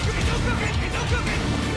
どうする?